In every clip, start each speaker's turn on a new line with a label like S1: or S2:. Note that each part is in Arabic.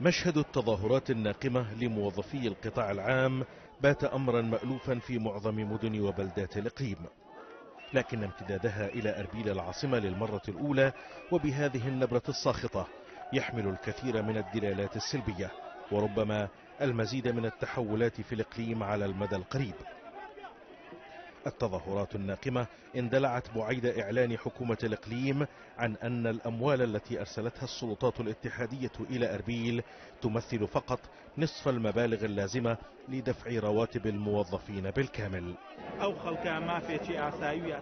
S1: مشهد التظاهرات الناقمة لموظفي القطاع العام بات أمرا مألوفا في معظم مدن وبلدات الإقليم. لكن امتدادها إلى أربيل العاصمة للمرة الأولى وبهذه النبرة الساخطة يحمل الكثير من الدلالات السلبية وربما المزيد من التحولات في الإقليم على المدى القريب. التظاهرات الناقمة اندلعت بعيد إعلان حكومة الإقليم عن أن الأموال التي أرسلتها السلطات الاتحادية إلى أربيل تمثل فقط نصف المبالغ اللازمة لدفع رواتب الموظفين بالكامل.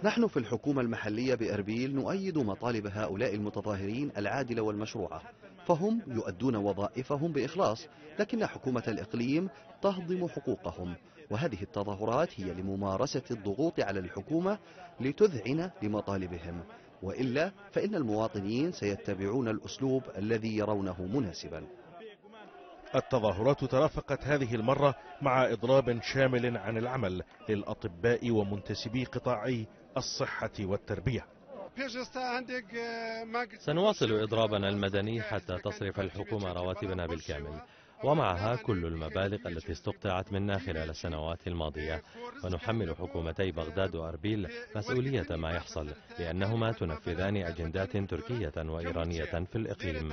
S2: نحن في الحكومة المحلية بأربيل نؤيد مطالب هؤلاء المتظاهرين العادلة والمشروعة. فهم يؤدون وظائفهم بإخلاص لكن حكومة الإقليم تهضم حقوقهم. وهذه التظاهرات هي لممارسة الضغوط على الحكومة لتذعن لمطالبهم. وإلا فإن المواطنين سيتبعون الأسلوب الذي يرونه مناسبا.
S1: التظاهرات ترافقت هذه المرة مع إضراب شامل عن العمل للأطباء ومنتسبي قطاعي الصحة والتربية.
S3: سنواصل إضرابنا المدني حتى تصرف الحكومة رواتبنا بالكامل ومعها كل المبالغ التي استقطعت منا خلال السنوات الماضية. ونحمل حكومتي بغداد وأربيل مسؤولية ما يحصل لأنهما تنفذان أجندات تركية وإيرانية في الإقليم.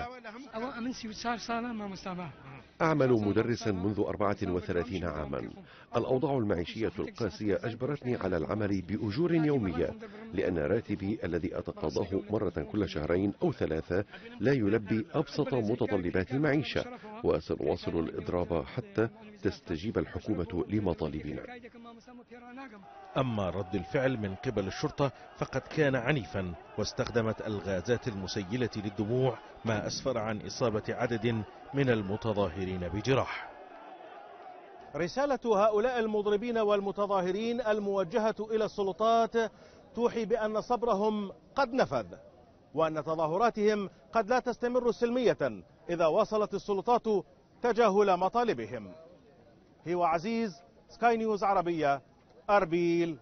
S4: أعمل مدرسا منذ 34 عاما. الأوضاع المعيشية القاسية أجبرتني على العمل بأجور يومية لأن راتبي الذي أتقاضاه مرة كل شهرين أو ثلاثة لا يلبي أبسط متطلبات المعيشة وسنواصل الإضراب حتى تستجيب الحكومة لمطالبنا.
S1: أما رد الفعل من قبل الشرطة فقد كان عنيفا واستخدمت الغازات المسيلة للدموع ما أسفر عن إصابة عدد من المتظاهرين بجراح.
S5: رسالة هؤلاء المضربين والمتظاهرين الموجهة إلى السلطات توحي بأن صبرهم قد نفذ وأن تظاهراتهم قد لا تستمر سلمية إذا واصلت السلطات تجاهل مطالبهم. هو عزيز سكاي نيوز عربية أربيل.